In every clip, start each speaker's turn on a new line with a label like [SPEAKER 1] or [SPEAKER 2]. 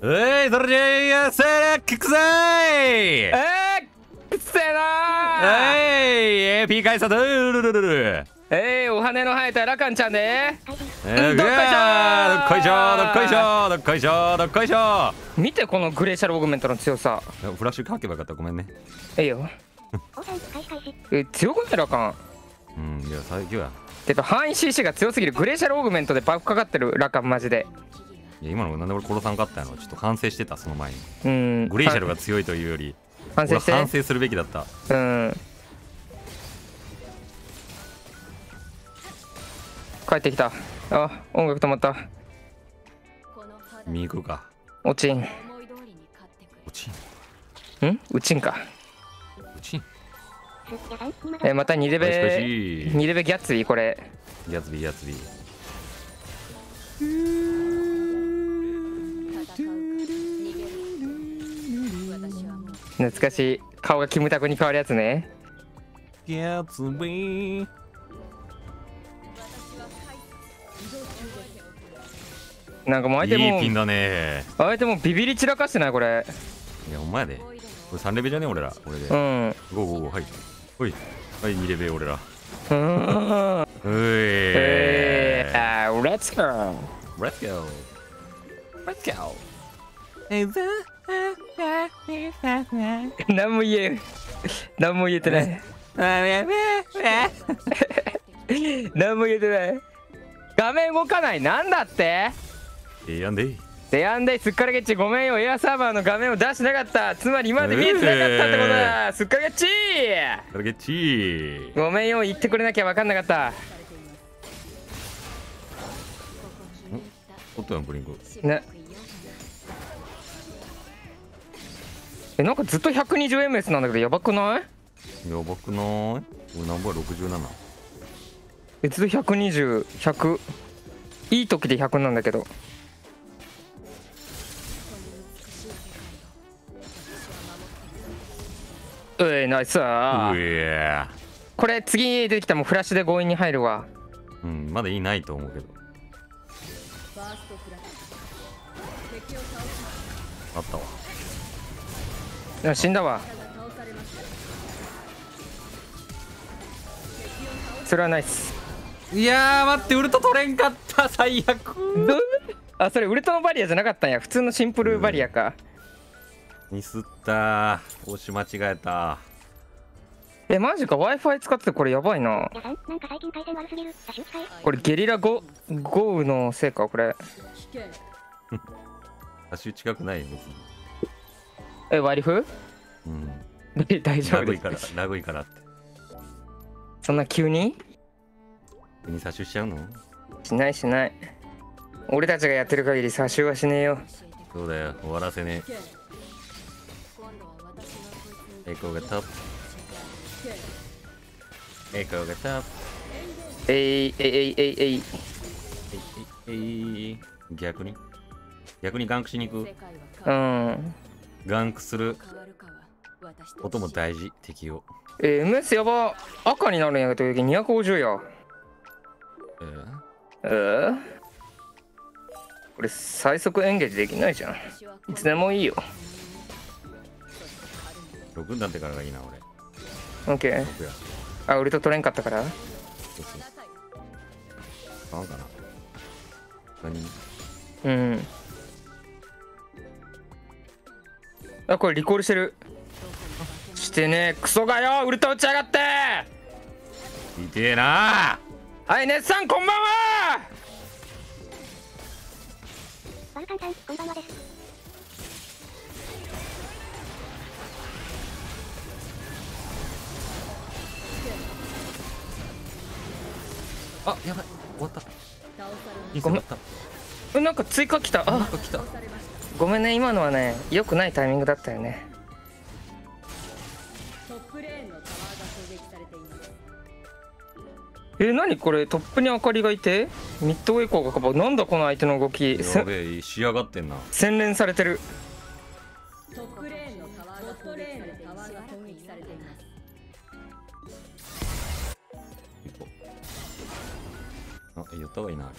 [SPEAKER 1] えいそれじゃやせーくくぜー
[SPEAKER 2] えー、くっせえなー
[SPEAKER 1] えい AP 返さどるるるるる
[SPEAKER 2] えー、お羽の生えたラカンちゃんで
[SPEAKER 1] えー、
[SPEAKER 2] うんどっこいしょー
[SPEAKER 1] どっこいしょーどっこいしょーどっこいしょ
[SPEAKER 2] 見てこのグレーシャルオーグメントの強さ。
[SPEAKER 1] フラッシュかけばよかった。ごめんね。
[SPEAKER 2] ええよえ強くないラカン？
[SPEAKER 1] うんいや最強や
[SPEAKER 2] てか範囲 CC が強すぎる。グレーシャルオーグメントでバフかかってるラカンマジで
[SPEAKER 1] いや今のなんで俺殺さんかったのちょっと反省してたその前に。
[SPEAKER 2] うん。
[SPEAKER 1] グレイシャルが強いというより
[SPEAKER 2] 反省
[SPEAKER 1] 反省するべきだった。
[SPEAKER 2] うん。帰ってきた。あ音楽止まった。
[SPEAKER 1] 見に行くか
[SPEAKER 2] おちん。
[SPEAKER 1] おちん？
[SPEAKER 2] ん？うちんか。
[SPEAKER 1] おちん？
[SPEAKER 2] えまた2レベ
[SPEAKER 1] し
[SPEAKER 2] 2レベギャッツビーこれ。
[SPEAKER 1] ギャツビーギャツビー
[SPEAKER 2] 懐かしい。顔がキムタクに変わるやつね。
[SPEAKER 1] ツビー
[SPEAKER 2] なんかもう相手も
[SPEAKER 1] いいピンだね。
[SPEAKER 2] 相手もビビり散らかしてないこれ。
[SPEAKER 1] いやお前で。これ3レベルじゃね俺ら。これで。
[SPEAKER 2] う
[SPEAKER 1] ゴ
[SPEAKER 2] ん
[SPEAKER 1] はい。ほい。はい2レベル俺ら。う
[SPEAKER 2] うんえ
[SPEAKER 1] え
[SPEAKER 2] ー、あー Let's go
[SPEAKER 1] Let's go Let's go
[SPEAKER 2] 何も言えん何も言えてない。何も言えてない。画面動かない。なんだって？
[SPEAKER 1] ええやんで
[SPEAKER 2] でやんですっからげっち。ごめんよ。エアサーバーの画面を出してなかった。つまり今まで見えてなかったってことだ。すっからげっち。
[SPEAKER 1] タルゲッチー
[SPEAKER 2] ごめんよ。言ってくれなきゃ分かんなかった。
[SPEAKER 1] おっとやんブリンク
[SPEAKER 2] ねえなんかずっと 120ms なんだけどやばくない？
[SPEAKER 1] やばくない？俺なんぼや67
[SPEAKER 2] えずっと120100いい時で100なんだけど。うえナイス。
[SPEAKER 1] う
[SPEAKER 2] ー。
[SPEAKER 1] え
[SPEAKER 2] これ次出てきたらもうフラッシュで強引に入るわ。
[SPEAKER 1] うんまだいいないと思うけど。あったわ
[SPEAKER 2] あ死んだわ。それはナイス。
[SPEAKER 1] いやー待ってウルト取れんかった。最悪。
[SPEAKER 2] あそれウルトのバリアじゃなかったんや。普通のシンプルバリアか、
[SPEAKER 1] ミスった押し間違えた。
[SPEAKER 2] えマジか？w i f i 使っててこれやばいな。
[SPEAKER 3] 皆さん、なんか最近回線悪すぎる。多種使い。
[SPEAKER 2] これゲリラゴ豪雨のせいかこれ。
[SPEAKER 1] 足近くない別に
[SPEAKER 2] え、割り符
[SPEAKER 1] うん。
[SPEAKER 2] 大丈夫です。
[SPEAKER 1] 名古から、名古からって。
[SPEAKER 2] そんな急に？
[SPEAKER 1] 急に詐称しちゃうの？
[SPEAKER 2] しないしない。俺たちがやってる限り詐称はしねえよ。
[SPEAKER 1] そうだよ、終わらせねえ。エコーがタップ。エコーがタップ。
[SPEAKER 2] えい、えい、えい、えい、えい。
[SPEAKER 1] えい、えい、逆に？逆にガンクしに行く？
[SPEAKER 2] うん。
[SPEAKER 1] ガンクする音も大事敵を。
[SPEAKER 2] え MS やば。赤になるんやけど250や。
[SPEAKER 1] えー？
[SPEAKER 2] えー、これ最速エンゲージできないじゃん。いつでもいいよ。
[SPEAKER 1] 6になってからがいいな俺。
[SPEAKER 2] OK あウルト取れんかったから？
[SPEAKER 1] そうそう。買わんかな。何
[SPEAKER 2] うんあこれリコールしてる。してねクソがよ。ウルト打ちやがって。
[SPEAKER 1] 痛えな。
[SPEAKER 2] はいネッさんこんばんは。
[SPEAKER 3] バルカンさん、こんばんはです。
[SPEAKER 1] あやばい。終わった。いい
[SPEAKER 2] ごめん。なんか追加来た。
[SPEAKER 1] たなん
[SPEAKER 2] あ
[SPEAKER 1] か来た
[SPEAKER 2] ごめんね今のはね良くないタイミングだったよね。え何これトップに明かりがいて？ミッドウェイコーがかばなんだこの相手の動き。
[SPEAKER 1] やべえ仕上がってんな。
[SPEAKER 2] 洗練されてる。
[SPEAKER 1] あ寄った方がいいな。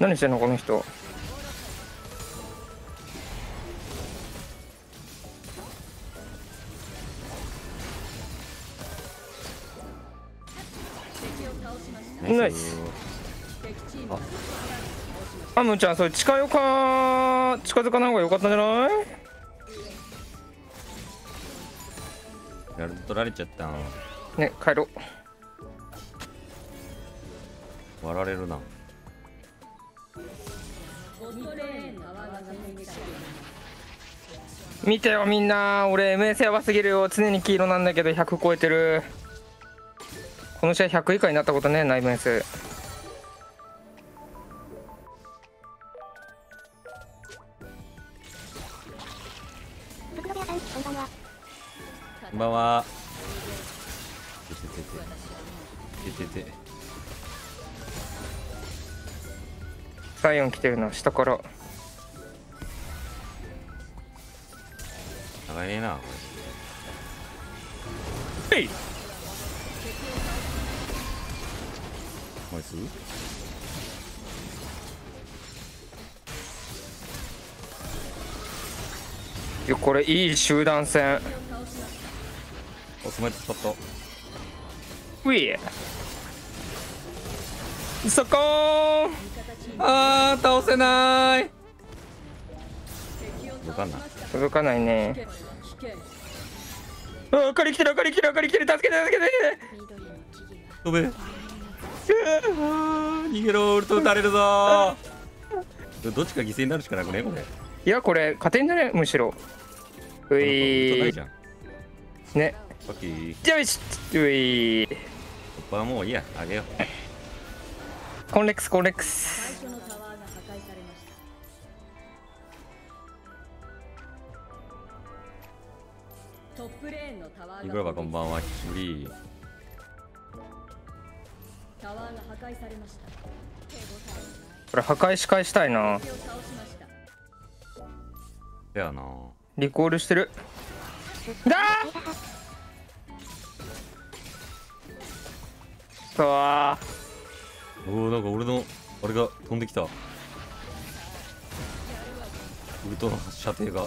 [SPEAKER 2] 何してんのこの人。ナイス。アムちゃんそれ近よか近づかない方が良かったんじゃない？
[SPEAKER 1] やると取られちゃったん。
[SPEAKER 2] ね帰ろう。
[SPEAKER 1] 割られるな
[SPEAKER 2] 見てよみんな。俺 MS やばすぎるよ。常に黄色なんだけど100超えてる。この試合100以下になったことねない MS、
[SPEAKER 3] こんばんは。
[SPEAKER 1] こんばんは。ててててててて
[SPEAKER 2] サイオン来てるな下から。
[SPEAKER 1] 長いなこ
[SPEAKER 2] えい！
[SPEAKER 1] れお前すぐ
[SPEAKER 2] いやこれいい集団戦。
[SPEAKER 1] おスマイトスパット。
[SPEAKER 2] ウィーそこ
[SPEAKER 1] あー倒せない。わかんな。い
[SPEAKER 2] 届かないね。ああかり来てるあかり来てるあかり来てる助けて助けて。
[SPEAKER 1] 飛べ。逃げろウルト撃たれるぞ。ーどっちか犠牲になるしかなくねこれ。
[SPEAKER 2] いやこれ勝てんじゃねむしろ。う
[SPEAKER 1] い
[SPEAKER 2] い
[SPEAKER 1] じゃん
[SPEAKER 2] ね。
[SPEAKER 1] さっき。
[SPEAKER 2] よしうい
[SPEAKER 1] 突破はもういいや。あげよ
[SPEAKER 2] コンレックスコンレックス
[SPEAKER 1] イグラバこんばんは久しぶり
[SPEAKER 4] タワーが破壊されました。
[SPEAKER 2] これ破壊し返したいな。
[SPEAKER 4] 敵を倒しました。
[SPEAKER 1] せやな。
[SPEAKER 2] リコールしてる。だー！うわ
[SPEAKER 1] おおなんか俺のあれが飛んできた。ウルトの射程が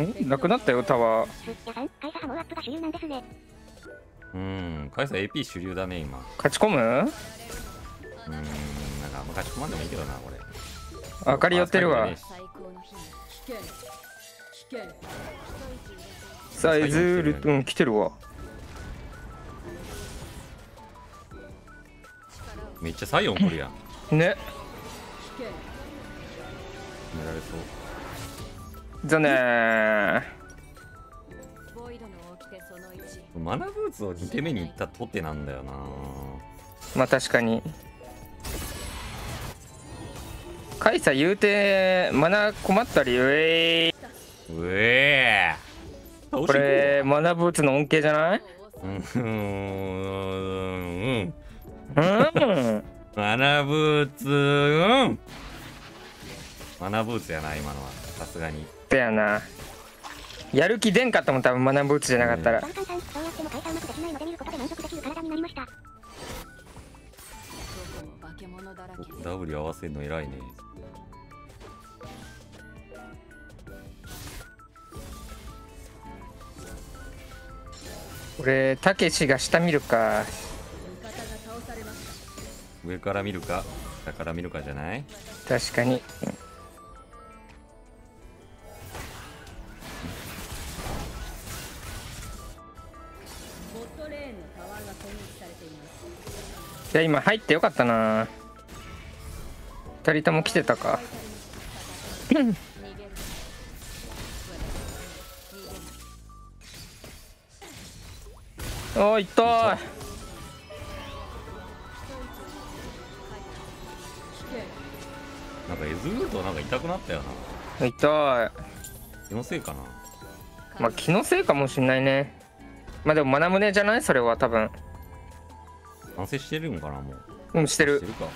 [SPEAKER 2] んなくなったよタワー。
[SPEAKER 3] やさん、カイサハモアップが主流なんですね。
[SPEAKER 1] うんカイさん AP 主流だね今。
[SPEAKER 2] 勝ち込む？
[SPEAKER 1] うんなんかあんま勝ち込まんでもいいけどなこれ。
[SPEAKER 2] 明かり寄ってるわ。
[SPEAKER 1] あ
[SPEAKER 4] 最高の日に危険危険
[SPEAKER 2] サイズールうん来てるわ。
[SPEAKER 1] めっちゃサイオン来るやん。
[SPEAKER 2] ね。
[SPEAKER 1] 決められそう
[SPEAKER 2] 残念。
[SPEAKER 4] ボイドの掟その1
[SPEAKER 1] マナブーツを2手目に行ったとてなんだよな。
[SPEAKER 2] まあ確かに。カイサ言うてマナ困ったりうえい。う
[SPEAKER 1] えこ
[SPEAKER 2] れマナブーツの恩恵じゃない？
[SPEAKER 1] うん。うん。
[SPEAKER 2] うん。
[SPEAKER 1] マナブーツうん。マナブーツやな今のはさすがに。
[SPEAKER 2] だよな。やる気出んかったもん多分マナブーツじゃなかったら。
[SPEAKER 3] うやってもカイサうまくできないので見ることで満足できる体になりました。
[SPEAKER 4] どこも化け物だらけ。
[SPEAKER 1] ダブル合わせるの偉いね
[SPEAKER 2] 俺たけしが下見るか。
[SPEAKER 1] 上から見るか？下から見るかじゃない？
[SPEAKER 2] 確かに。
[SPEAKER 4] ボい
[SPEAKER 2] や今入ってよかったな。二人とも来てたか。おいった
[SPEAKER 1] なんかエズウルトなんか痛くなったよな。
[SPEAKER 2] 痛い。
[SPEAKER 1] 気のせいかな。
[SPEAKER 2] まあ気のせいかもしんないね。まあでもマナムネじゃない？それは多分
[SPEAKER 1] 反省してるんかなもう。
[SPEAKER 2] うんしてる。
[SPEAKER 1] してるか。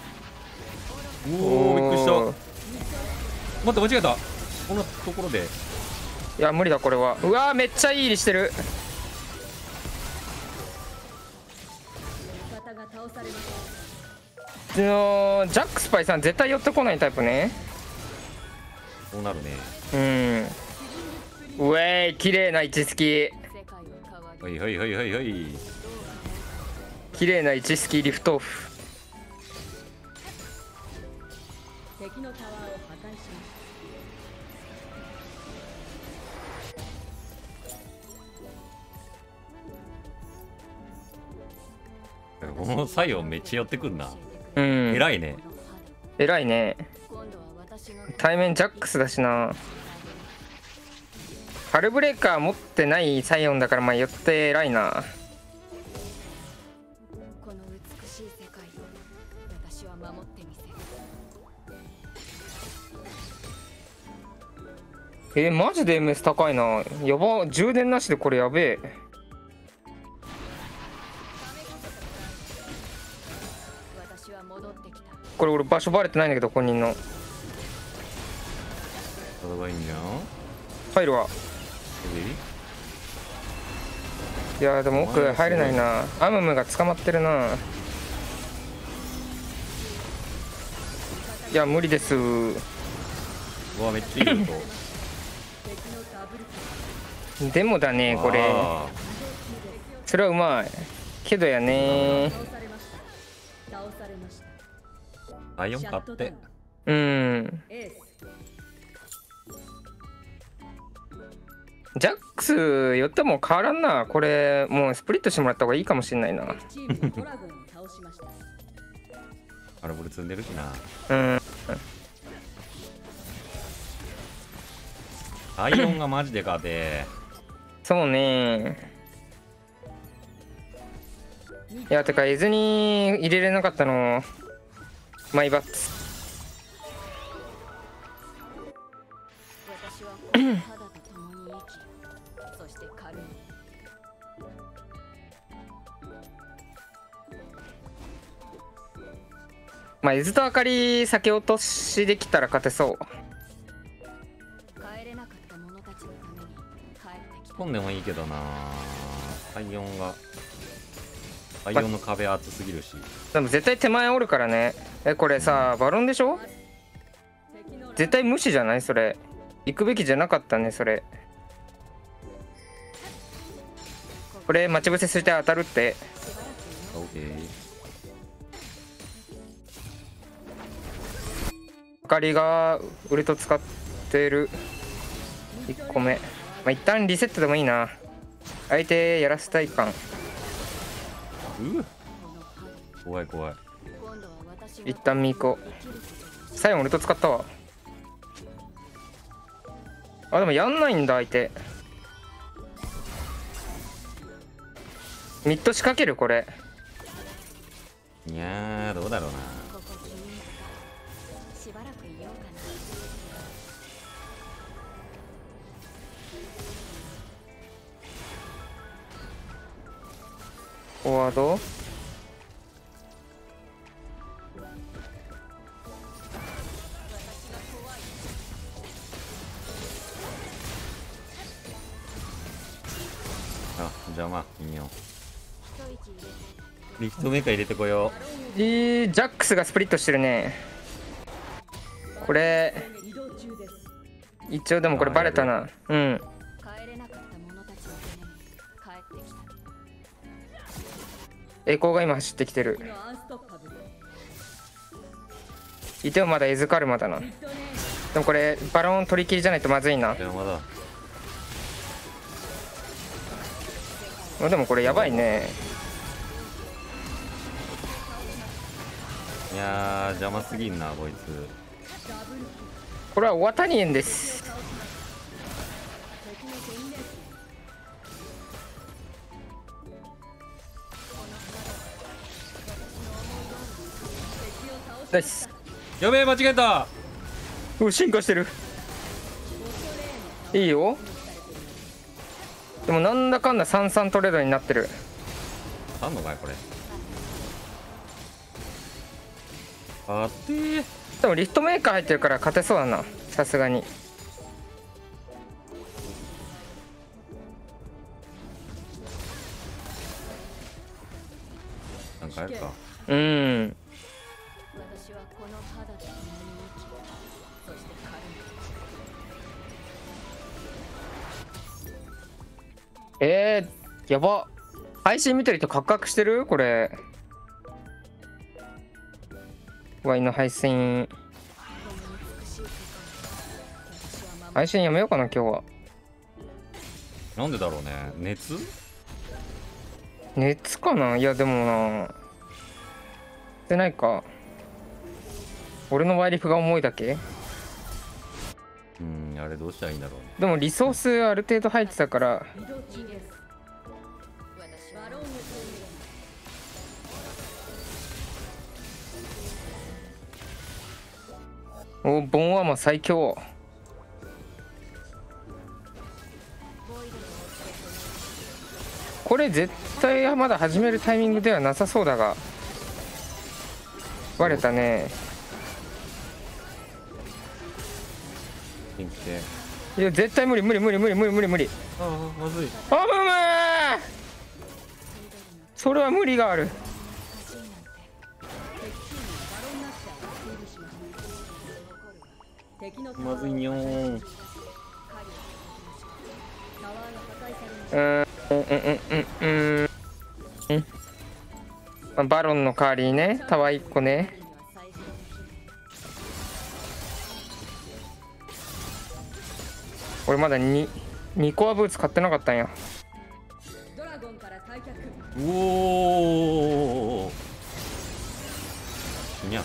[SPEAKER 1] おおびっくりした。待って間違えた。こんなところで。
[SPEAKER 2] いや無理だこれは。うわーめっちゃいい入りしてる。ジャックスパイさん絶対寄ってこないタイプね。
[SPEAKER 1] こうなるね。
[SPEAKER 2] うん。うえー綺麗な位置つき。
[SPEAKER 3] は
[SPEAKER 1] いはいはいはいはい
[SPEAKER 2] 綺麗な位置つきリフトオフ。
[SPEAKER 4] た敵のタワーを破壊しました
[SPEAKER 1] この作用めっちゃ寄ってくんな。
[SPEAKER 2] うん。
[SPEAKER 1] 偉いね。
[SPEAKER 2] 偉いね。対面ジャックスだしな。ハルブレーカー持ってないサイオンだからまあ寄って偉いなえー、マジで MS 高いな。やば。充電なしでこれやべえ。これ俺場所バレてないんだけど本人の。
[SPEAKER 1] 戦いんじゃん
[SPEAKER 2] 入るわ。
[SPEAKER 1] え
[SPEAKER 2] いやでも奥入れないな。アムムが捕まってるな。いや無理です。
[SPEAKER 1] うわめっちゃいい音
[SPEAKER 2] でもだねこれ。
[SPEAKER 1] わ
[SPEAKER 2] それはうまい。けどやね。
[SPEAKER 1] あアイオン買って。
[SPEAKER 2] うん。ジャックス寄っても変わらんな。これもうスプリットしてもらった方がいいかもしんないな。
[SPEAKER 4] 敵チームのドラゴンを倒しました
[SPEAKER 1] アルボル積んでるしな。
[SPEAKER 2] うん
[SPEAKER 1] アイオンがマジでかで
[SPEAKER 2] そうね。いやてか絵図に入れれなかったのマイバッツ。
[SPEAKER 3] 私はこの肌と共に生きそして狩る
[SPEAKER 2] まあ絵図と明かり先落としできたら勝てそう
[SPEAKER 3] 帰ってきた
[SPEAKER 1] 飛んでもいいけどな。アイオンが。アイオンの壁厚すぎるし。
[SPEAKER 2] でも絶対手前おるからね。えこれさバロンでしょ？絶対無視じゃない？それ。行くべきじゃなかったねそれ。これ待ち伏せして当たるって。
[SPEAKER 1] オッケー。
[SPEAKER 2] 明かりがウルト使ってる。1個目まあ一旦リセットでもいいな。相手やらせたい感。
[SPEAKER 1] うう怖い怖い。
[SPEAKER 2] 一旦ミーコ
[SPEAKER 3] 生きることを
[SPEAKER 2] 最後ウルト使ったわ。あでもやんないんだ相手。ミッド仕掛けるこれ。
[SPEAKER 1] いやーどうだろうな
[SPEAKER 2] フォワード？
[SPEAKER 1] あ邪魔いいよ。
[SPEAKER 3] 一息入れて。
[SPEAKER 1] リフトメーカー入れてこよ
[SPEAKER 2] えー、ジャックスがスプリットしてるね。これ一応でもこれバレたな。うん栄光が今走ってきてる。いてもまだエズカルマだな。でもこれバロン取り切りじゃないとまずいな。でもこれやばいね。
[SPEAKER 1] いやー邪魔すぎんなこいつ。
[SPEAKER 2] これはオワタニエンですナイス。
[SPEAKER 1] やべえ間違えた。
[SPEAKER 2] う進化してる。いいよ。でもなんだかんだ33トレードになってる。
[SPEAKER 1] あんのかいこれ。あってー。
[SPEAKER 2] でもリフトメーカー入ってるから勝てそうだな。さすがに。
[SPEAKER 1] なんかやるか。
[SPEAKER 2] うんやば。配信見てる人カクカクしてる？これ。ワイの配信。配信やめようかな今日は。
[SPEAKER 1] なんでだろうね。熱？
[SPEAKER 2] 熱かな？いやでもな。してないか。俺のワイリフが重いだけ？
[SPEAKER 1] うんあれどうしたらいいんだろうね。
[SPEAKER 2] でもリソースある程度入ってたからおボンワーマ最強。これ絶対まだ始めるタイミングではなさそうだがバレたね。いや絶対無理無理無理無理無理無理無理
[SPEAKER 1] ああまずい。
[SPEAKER 2] あむむーそれは無理がある
[SPEAKER 4] ま
[SPEAKER 1] ずいにょー
[SPEAKER 2] うーんうんうんうんうん。バロンの代わりにねタワー1個ね。俺まだ 2, 2コアブーツ買ってなかったんや。
[SPEAKER 4] ドラゴンから退却
[SPEAKER 1] うおー。死にゃ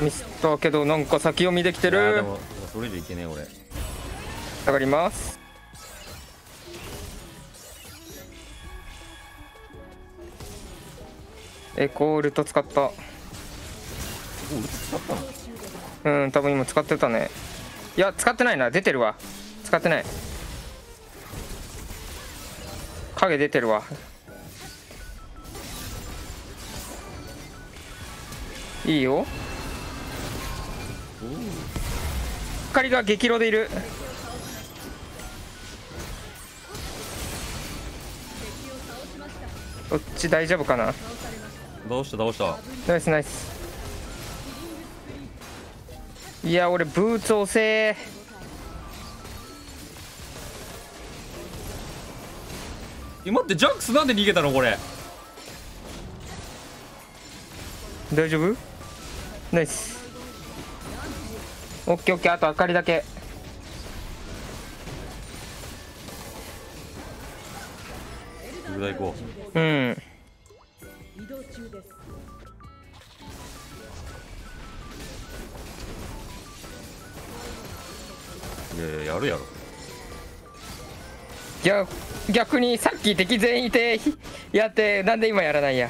[SPEAKER 2] ミスったけどなんか先読みできてる？
[SPEAKER 1] それ以上いけねえ俺。
[SPEAKER 2] 下がります。エコールと使った。うん多分今使ってたね。いや使ってないな。出てるわ。使ってない。影出てるわ。いいよ光が激露でいる。こっち大丈夫かな？
[SPEAKER 1] 倒した倒した。
[SPEAKER 2] ナイスナイス。いや俺ブーツ遅え
[SPEAKER 1] え待ってジャックスなんで逃げたのこれ？
[SPEAKER 2] 大丈夫？ナイスオッケーオッケーあと明かりだけ。
[SPEAKER 1] ぐらい行こう。
[SPEAKER 2] うん。
[SPEAKER 4] 移動中です
[SPEAKER 1] いやいややるやろ。
[SPEAKER 2] 逆逆にさっき敵全員いてひやってなんで今やらないや。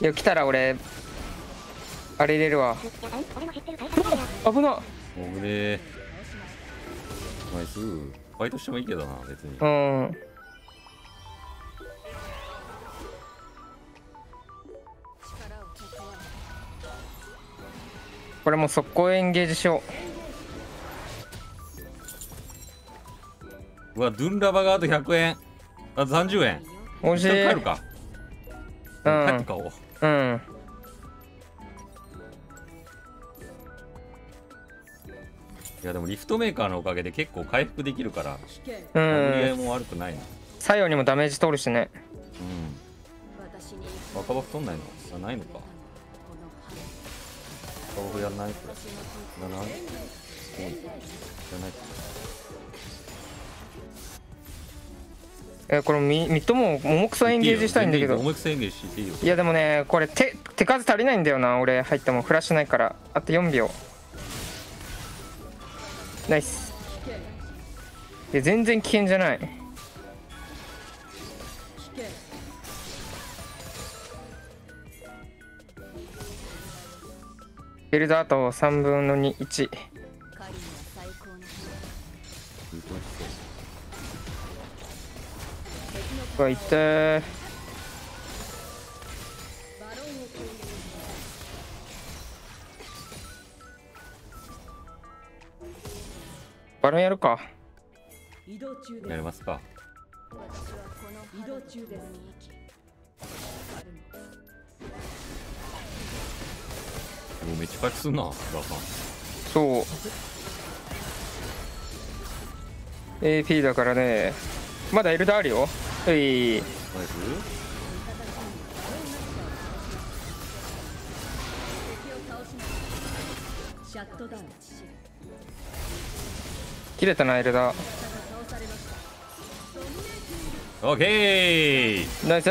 [SPEAKER 2] いや来たら俺あれ入れるわ。危な
[SPEAKER 1] おぐれナイスバイトしてもいいけどな別に。
[SPEAKER 2] うん。これもう速攻エンゲージしよ
[SPEAKER 1] う。わドゥンラバがあと100円。あと30円。
[SPEAKER 2] う惜しい。
[SPEAKER 1] 帰るか。
[SPEAKER 2] うん。
[SPEAKER 1] 帰って買おう。
[SPEAKER 2] うん
[SPEAKER 1] いやでもリフトメーカーのおかげで結構回復できるから殴り合い
[SPEAKER 2] ん
[SPEAKER 1] も悪くないな。
[SPEAKER 2] 作用にもダメージ通るしね。
[SPEAKER 1] うん。若葉太んないの？あないのか。若葉やんないこれやらないうんやらない。
[SPEAKER 2] えこれも重くそエンゲージしたいんだけど。
[SPEAKER 1] いいよ。
[SPEAKER 2] いやでもねこれ手手数足りないんだよな。俺入ってもフラッシュないから。あと4秒ナイスいや全然危険じゃない。ビルドあと3分の21
[SPEAKER 3] 狩りには最高の日
[SPEAKER 1] 本当にそう
[SPEAKER 2] わ痛ー
[SPEAKER 4] バロン
[SPEAKER 2] やるか。
[SPEAKER 4] 移動中
[SPEAKER 1] やりますか。
[SPEAKER 4] 移動中です
[SPEAKER 1] もうめっちゃ回復すんなラさん
[SPEAKER 2] そう。AP だからね。まだエルダーあるよ。はい。
[SPEAKER 1] ナイス
[SPEAKER 2] 切れたなエルダー
[SPEAKER 1] オッケー
[SPEAKER 2] ナイス。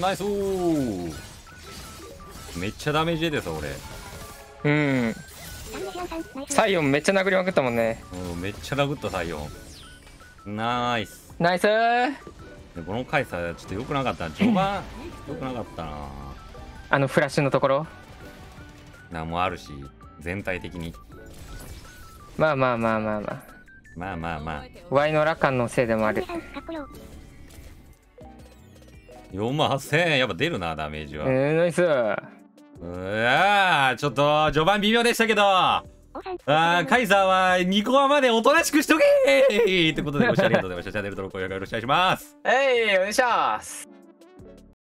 [SPEAKER 1] ナイス。ーめっちゃダメージ出てさ俺。
[SPEAKER 2] うん。サイオンめっちゃ殴りまくったもんね。
[SPEAKER 1] うんめっちゃ殴った太陽ナイス。
[SPEAKER 2] ナイス。
[SPEAKER 1] でこの回さちょっと良くなかった。序盤。良くなかったな
[SPEAKER 2] あのフラッシュのところ。
[SPEAKER 1] なもあるし全体的に。
[SPEAKER 2] まあまあまあまあまあ。
[SPEAKER 1] まあまあまあ。
[SPEAKER 2] ワイのラカンのせいでもある。
[SPEAKER 1] 4万8000やっぱ出るなダメージは、
[SPEAKER 2] えー、ナイス。
[SPEAKER 1] うわーちょっと序盤微妙でしたけど。あーカイザーは2コアまでおとなしくしとけー。ってことでご視聴ありがとうございました。チャンネル登録よろしくお願いします。
[SPEAKER 2] えいお願いします